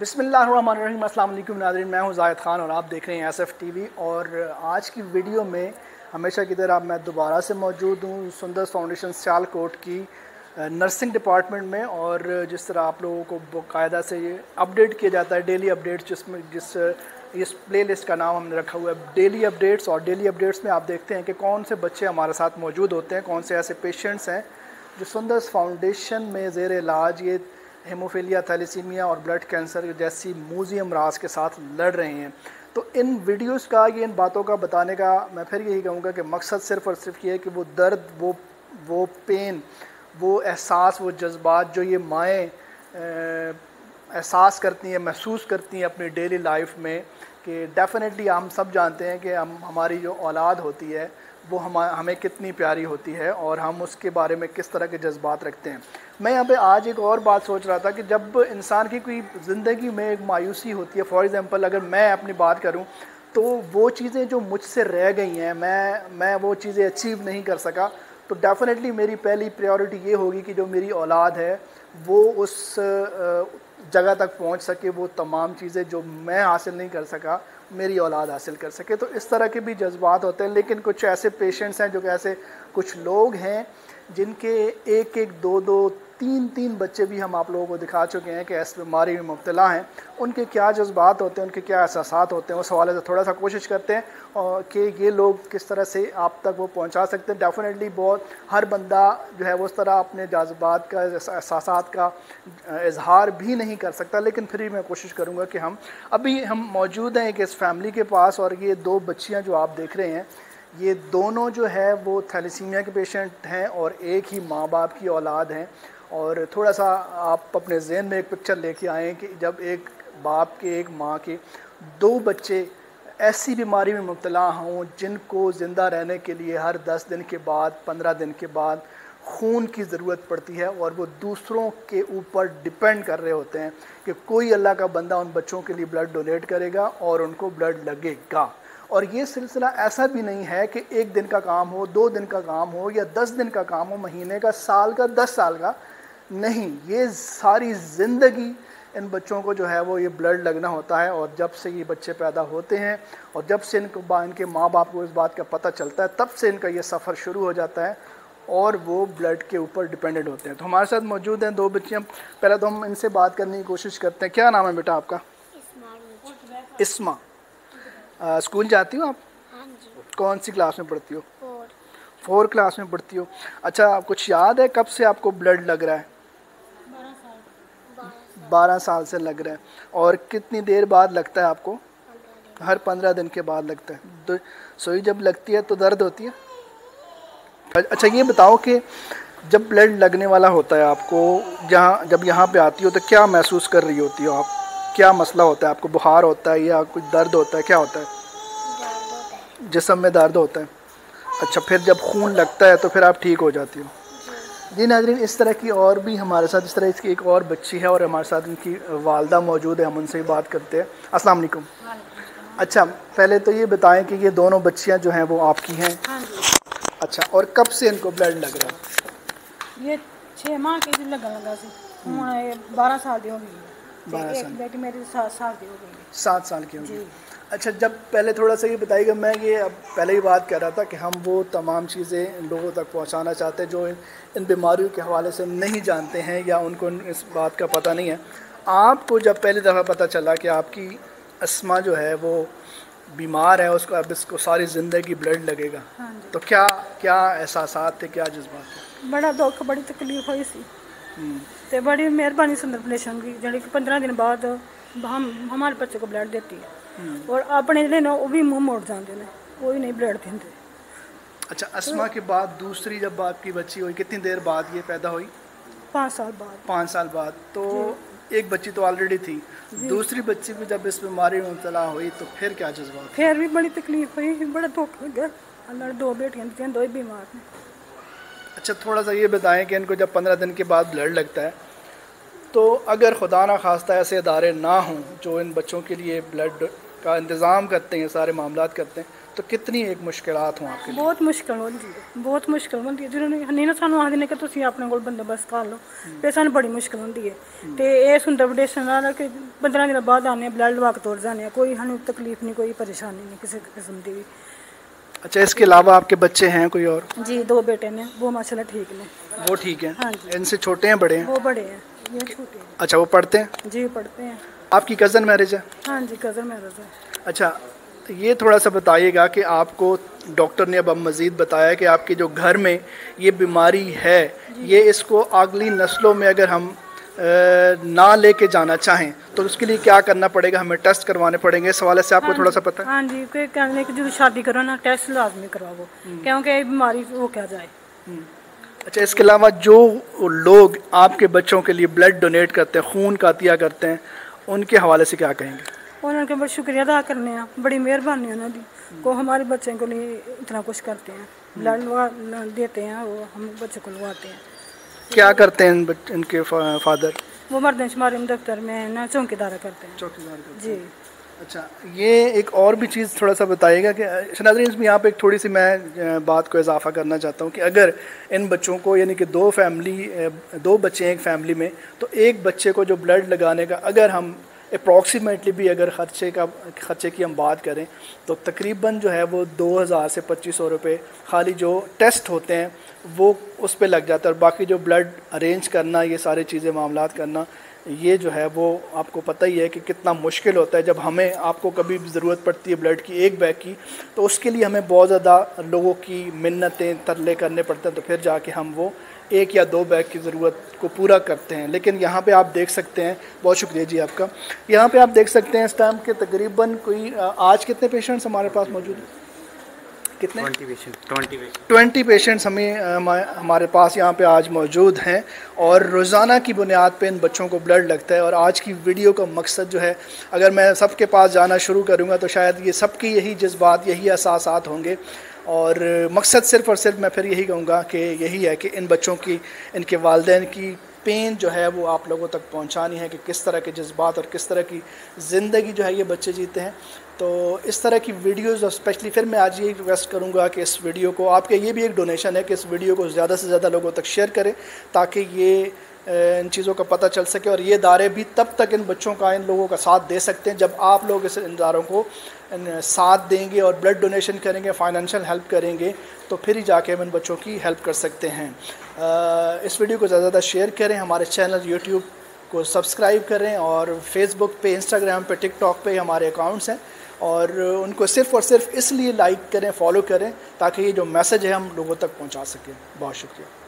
बिसमीम अल्लाम मैं हूँ जायद ख़ान और आप देख रहे हैं एस एफ़ टी वी और आज की वीडियो में हमेशा की तरह मैं दोबारा से मौजूद हूँ सुंदर फाउंडेशन सियालकोट की नर्सिंग डिपार्टमेंट में। और जिस तरह आप लोगों को बाकायदा से अपडेट किया जाता है, डेली अपडेट्स जिसमें जिस, इस प्ले लिस्ट का नाम हमने रखा हुआ है, डेली अपडेट्स। और डेली अपडेट्स में आप देखते हैं कि कौन से बच्चे हमारे साथ मौजूद होते हैं, कौन से ऐसे पेशेंट्स हैं जो सुंदर फाउंडेशन में जेर इलाज, ये हेमोफीलिया, थैलीसीमिया और ब्लड कैंसर जैसी मूजी अमराज के साथ लड़ रहे हैं। तो इन वीडियोस का, ये इन बातों का बताने का मैं फिर यही कहूँगा कि मकसद सिर्फ़ और सिर्फ़ ये है कि वो दर्द, वो वो पेन वो एहसास, वो जज्बात जो ये माएँ एहसास करती हैं, महसूस करती हैं अपनी डेली लाइफ में कि डेफ़िनेटली हम सब जानते हैं कि हम, हमारी जो औलाद होती है वो हम, हमें कितनी प्यारी होती है और हम उसके बारे में किस तरह के जज्बात रखते हैं। मैं यहाँ पे आज एक और बात सोच रहा था कि जब इंसान की कोई ज़िंदगी में एक मायूसी होती है फॉर एग्ज़ाम्पल अगर मैं अपनी बात करूँ तो वो चीज़ें जो मुझसे रह गई हैं, मैं मैं वो चीज़ें अचीव नहीं कर सका। तो डेफ़िनेटली मेरी पहली प्रायोरिटी ये होगी कि जो मेरी औलाद है वो उस जगह तक पहुँच सके, वो तमाम चीज़ें जो मैं हासिल नहीं कर सका, मेरी औलाद हासिल कर सके। तो इस तरह के भी जज्बात होते हैं, लेकिन कुछ ऐसे पेशेंट्स हैं जो ऐसे कुछ लोग हैं, जिनके एक एक दो दो तीन तीन बच्चे भी हम आप लोगों को दिखा चुके हैं कि इस बीमारी में मुबतला हैं। उनके क्या जज्बात होते हैं, उनके क्या एहसास होते हैं उस हवाले से थोड़ा सा कोशिश करते हैं और कि ये लोग किस तरह से आप तक वो पहुँचा सकते हैं। डेफिनेटली बहुत, हर बंदा जो है वो उस तरह अपने जज्बात का एहसास का इजहार भी नहीं कर सकता, लेकिन फिर भी मैं कोशिश करूँगा कि हम, अभी हम मौजूद हैं एक इस फैमिली के पास और ये दो बच्चियाँ जो आप देख रहे हैं, ये दोनों जो है वो थैलीसीमिया के पेशेंट हैं और एक ही माँ बाप की औलाद हैं। और थोड़ा सा आप अपने जहन में एक पिक्चर लेके आएँ कि जब एक बाप के, एक माँ के दो बच्चे ऐसी बीमारी में मुबतला हों, जिनको ज़िंदा रहने के लिए हर दस दिन के बाद, पंद्रह दिन के बाद खून की ज़रूरत पड़ती है और वो दूसरों के ऊपर डिपेंड कर रहे होते हैं कि कोई अल्लाह का बंदा उन बच्चों के लिए ब्लड डोनेट करेगा और उनको ब्लड लगेगा। और ये सिलसिला ऐसा भी नहीं है कि एक दिन का काम हो, दो दिन का काम हो या दस दिन का काम हो, महीने का, साल का, दस साल का नहीं ये सारी ज़िंदगी इन बच्चों को जो है वो ये ब्लड लगना होता है और जब से ये बच्चे पैदा होते हैं और जब से इनको इनके माँ बाप को इस बात का पता चलता है तब से इनका ये सफ़र शुरू हो जाता है और वो ब्लड के ऊपर डिपेंडेंट होते हैं। तो हमारे साथ मौजूद हैं दो बच्चियाँ। पहले तो हम इनसे बात करने की कोशिश करते हैं। क्या नाम है बेटा आपका? इसमा। स्कूल जाती हो आप? कौन सी क्लास में पढ़ती हो? फोर। क्लास में पढ़ती हो। अच्छा आप कुछ याद है कब से आपको ब्लड लग रहा है? बारह साल से लग रहा है। और कितनी देर बाद लगता है आपको? हर पंद्रह दिन के बाद लगता है। तो सोई जब लगती है तो दर्द होती है? अच्छा ये बताओ कि जब ब्लड लगने वाला होता है आपको जहाँ जब यहाँ पे आती हो तो क्या महसूस कर रही होती हो आप? क्या मसला होता है आपको? बुखार होता है या कुछ दर्द होता है? क्या होता है। जिसम में दर्द होता है। अच्छा फिर जब खून लगता है तो फिर आप ठीक हो जाती हो। जी नाजरीन इस तरह की और भी हमारे साथ इस तरह इसकी एक और बच्ची है और हमारे साथ इनकी वालदा मौजूद है हम उनसे ही बात करते हैं। अस्सलाम वालेकुम। अच्छा पहले तो ये बताएँ कि ये दोनों बच्चियाँ जो हैं वो आपकी हैं? हाँ अच्छा और कब से इनको ब्लड लग रहा है? ये छः माह के लगन लगा सी। बारह साल की हो गई। सात साल की हो गई। सात साल की हो गई। अच्छा जब पहले थोड़ा सा ये बताइएगा मैं ये अब पहले ही बात कर रहा था कि हम वो तमाम चीज़ें इन लोगों तक पहुंचाना चाहते हैं जो इन इन बीमारियों के हवाले से नहीं जानते हैं या उनको इस बात का पता नहीं है। आपको जब पहली दफ़ा पता चला कि आपकी असमा जो है वो बीमार है उसको अब इसको सारी ज़िंदगी ब्लड लगेगा हाँ तो क्या क्या एहसास थे क्या जज्बात थे? बड़ा दुख बड़ी तकलीफ़ हुई सी। हम्म। तो बड़ी मेहरबानी सुंदर प्लेशन की जी कि पंद्रह दिन बाद हम हमारे बच्चे को ब्लड देती है। हम्म। और अपने जने ना वो भी मुँह मोड़ जाते हैं। वो भी नहीं ब्लड देते अच्छा असमा के बाद दूसरी जब आपकी बच्ची हुई कितनी देर बाद ये पैदा हुई? पाँच साल बाद। पाँच साल बाद। तो एक बच्ची तो ऑलरेडी थी। दूसरी बच्ची भी जब इस बीमारी में मुबतला हुई तो फिर क्या जज्बा फिर भी बड़ी तकलीफ़ हुई बड़ा दुख लगा अल्लाह दो बेटियाँ थी दो ही बीमार हैं। अच्छा थोड़ा सा ये बताएँ कि इनको जब पंद्रह दिन के बाद ब्लड लगता है तो अगर खुदा ना खास्ता ऐसे इदारे ना हों जो इन बच्चों के लिए ब्लड का इंतज़ाम करते हैं सारे मामला करते हैं तो कितनी एक मुश्किल हों आपके बहुत मुश्किल होती है बहुत मुश्किल होती है जिन्होंने नहीं ना सानू आखते ने कि अपने को बंदोबस्त कर लो फिर सू बड़ी मुश्किल होती है तो ये सुंदर वडेशन कि पंद्रह दिन बाद आने ब्लड लवा के तोड़ जाने कोई सू तकलीफ़ नहीं कोई परेशानी नहीं किसी किस्म की भी अच्छा इसके अलावा आपके बच्चे हैं कोई और? जी दो बेटे ने वो माशाल्लाह ठीक ने। वो ठीक है? हाँ जी। इनसे छोटे हैं बड़े हैं? वो बड़े हैं। ये छोटे हैं अच्छा वो पढ़ते हैं? जी पढ़ते हैं। आपकी कज़न मैरिज है? हाँ जी कज़न मैरिज है। अच्छा ये थोड़ा सा बताइएगा कि आपको डॉक्टर ने अब मज़ीद बताया कि आपके जो घर में ये बीमारी है ये इसको अगली नस्लों में अगर हम ना लेके जाना चाहें तो उसके लिए क्या करना पड़ेगा? हमें टेस्ट करवाने पड़ेंगे। इस हवाले से आपको हाँ थोड़ा सा पता है? हाँ जी कहने की जो शादी करो ना टेस्ट लाजमी करवाओ। क्योंकि ये बीमारी वो क्या जाए? अच्छा इसके अलावा जो लोग आपके बच्चों के लिए ब्लड डोनेट करते हैं खून का अतिया करते हैं उनके हवाले से क्या कहेंगे? उनके बहुत शुक्रिया अदा करने हैं बड़ी मेहरबानी उन्होंने को हमारे बच्चे के लिए इतना कुछ करते हैं। ब्लड देते हैं वो हम बच्चे को लगवाते हैं। क्या करते हैं इनके फादर वो मरदमशुमारी दफ्तर में ना चौकीदारा करते हैं। चौकीदार जी। अच्छा ये एक और भी चीज़ थोड़ा सा बताइएगा कि शनाजरीन, इसमें यहाँ पे एक थोड़ी सी मैं बात को इजाफा करना चाहता हूँ कि अगर इन बच्चों को, यानी कि दो फैमिली दो बच्चे हैं एक फैमिली में तो एक बच्चे को जो ब्लड लगाने का, अगर हम अप्रॉक्सीमेटली भी अगर ख़र्चे का, ख़र्चे की हम बात करें तो तकरीबन जो है वो दो हज़ार से पच्चीस सौ रुपये खाली जो टेस्ट होते हैं, वो उस पर लग जाता है और बाकी जो ब्लड अरेंज करना, ये सारी चीज़ें मामला करना ये जो है वो आपको पता ही है कि कितना मुश्किल होता है। जब हमें आपको कभी ज़रूरत पड़ती है ब्लड की, एक बैग की तो उसके लिए हमें बहुत ज़्यादा लोगों की मिन्नतें, तरले करने पड़ते हैं। तो फिर जाके हम वो एक या दो बैग की ज़रूरत को पूरा करते हैं। लेकिन यहाँ पे आप देख सकते हैं, बहुत शुक्रिया जी आपका। यहाँ पे आप देख सकते हैं इस टाइम के तकरीबन कोई आज कितने पेशेंट्स हमारे पास मौजूद हैं? कितने? ट्वेंटी पेशेंट्स हमें हमारे पास यहाँ पे आज मौजूद हैं और रोज़ाना की बुनियाद पे इन बच्चों को ब्लड लगता है और आज की वीडियो का मकसद जो है अगर मैं सबके पास जाना शुरू करूँगा तो शायद ये सबकी यही जज्बात यही एहसास होंगे और मकसद सिर्फ़ और सिर्फ़ मैं फिर यही कहूँगा कि यही है कि इन बच्चों की इनके वालदेन की पेन जो है वो आप लोगों तक पहुंचानी है कि किस तरह के जज्बात और किस तरह की ज़िंदगी जो है ये बच्चे जीते हैं। तो इस तरह की वीडियोस और स्पेशली फिर मैं आज ये रिक्वेस्ट करूँगा कि इस वीडियो को आपके ये भी एक डोनेशन है कि इस वीडियो को ज़्यादा से ज़्यादा लोगों तक शेयर करें ताकि ये इन चीज़ों का पता चल सके और ये दायरे भी तब तक इन बच्चों का, इन लोगों का साथ दे सकते हैं जब आप लोग इस इदारों को साथ देंगे और ब्लड डोनेशन करेंगे फाइनेंशियल हेल्प करेंगे तो फिर ही जाके हम इन बच्चों की हेल्प कर सकते हैं। इस वीडियो को ज़्यादा ज़्यादा शेयर करें, हमारे चैनल यूट्यूब को सब्सक्राइब करें और फेसबुक पे इंस्टाग्राम पे टिकटॉक पे हमारे अकाउंट्स हैं और उनको सिर्फ़ और सिर्फ़ इसलिए लाइक करें फॉलो करें ताकि ये जो मैसेज है हम लोगों तक पहुँचा सकें। बहुत शुक्रिया।